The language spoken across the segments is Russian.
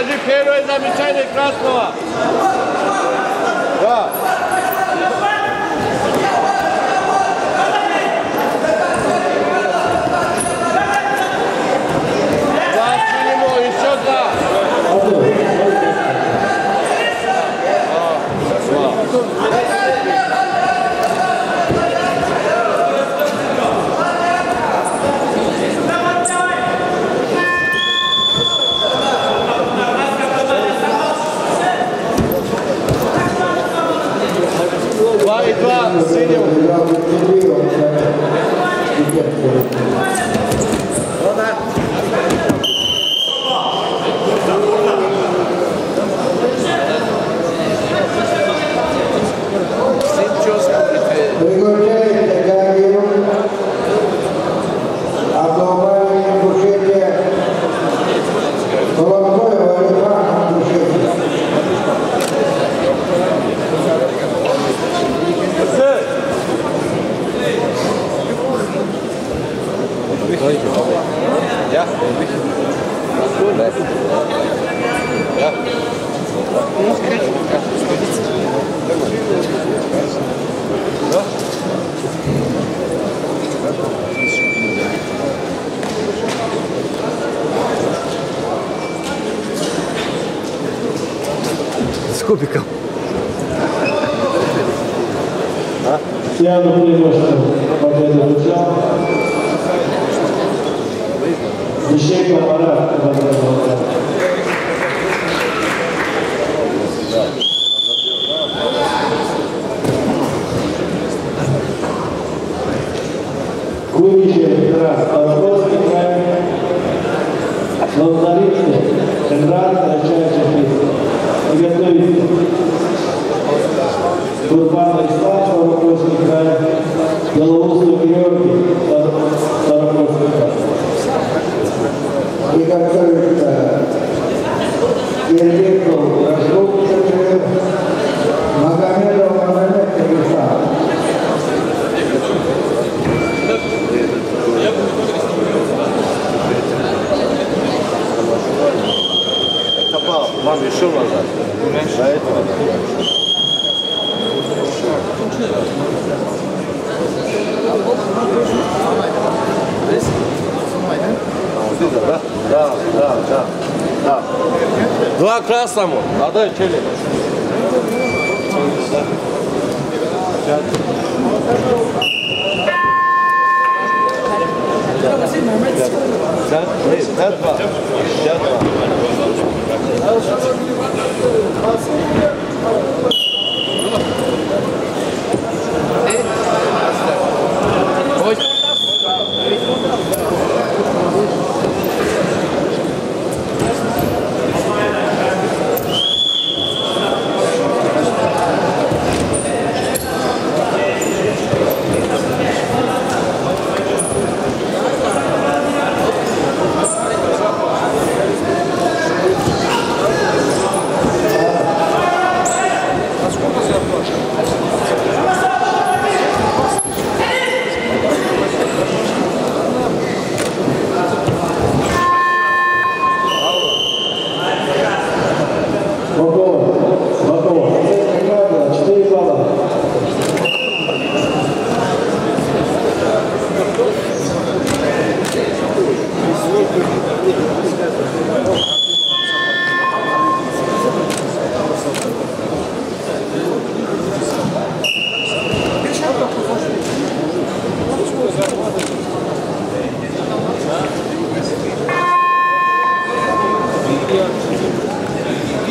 Ему скажи первое замечание красного. Да. Два синему, еще два. Два и два синему. Кубиком. Я думаю, что победу взял. Ищейка пора, Куличев, Turvada está назад. До этого. Да, да, да, да. да. Два красному. Отдай челик. Пять, нет, пять, два. Пять, два.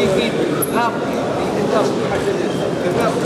في ها في انتصار حتى الناس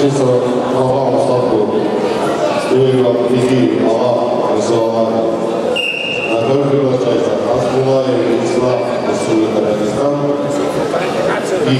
Чисто глава ставку строила Михи, глава Рисована. На второй приглашается Асмулаев Ислам, Республика Дагестан. И